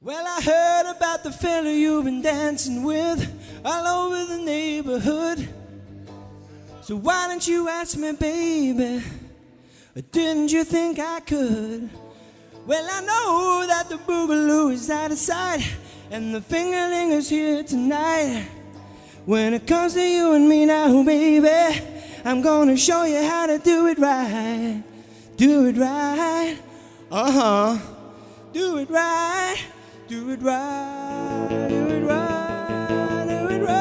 Well, I heard about the fella you've been dancing with all over the neighborhood. So why don't you ask me, baby? Or didn't you think I could? Well, I know that the boogaloo is out of sight and the fingerling is here tonight. When it comes to you and me now, baby, I'm gonna show you how to do it right. Do it right. Uh huh. Do it right. Do it right. Do it right. Do it right.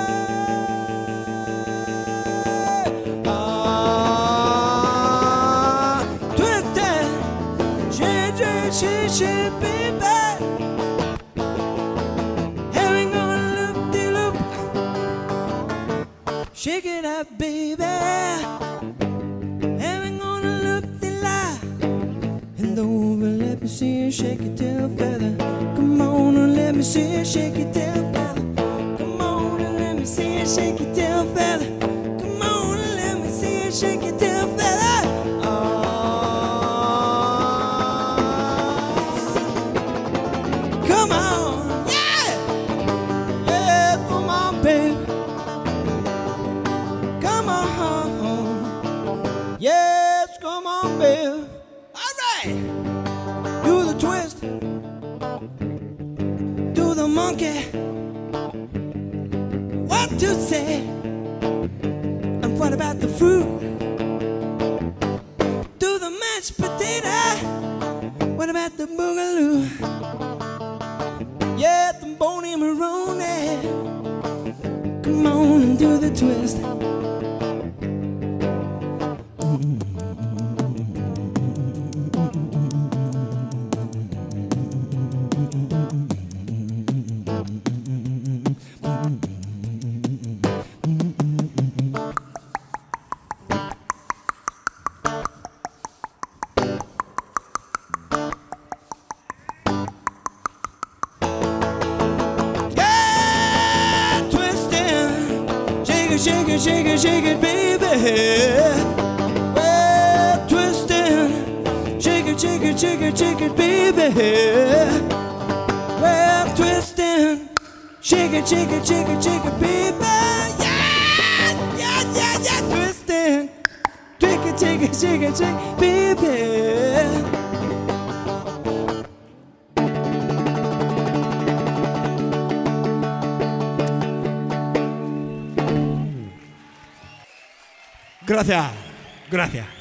Ah, twist it. Shake, shake, shake, shake, baby. Having on loop de loop. Shake it up, baby. Having on a loop de la. And over, let me see you shake your tail feather. Come on and let me see you shake your tail. Come on and let me see you shake your tail. Come on and let me see you shake your tail. Oh. Come on, yeah, yeah. Come on, yes, come on, babe. Monkey. What to say? And what about the fruit? Do the mashed potato? What about the boogaloo? Yeah, the Bony Moronie. Come on and do the twist. Yeah, it, shake it, shake it, shake it, baby. Well, twisting. Shake it, shake it, shake it, shake it, baby. Well, twisting. Shake it, shake it, shake it, shake it, baby. Yeah, yeah, yeah, yeah, twisting. Shake it, shake it, shake it, shake it, baby. Gracias, gracias.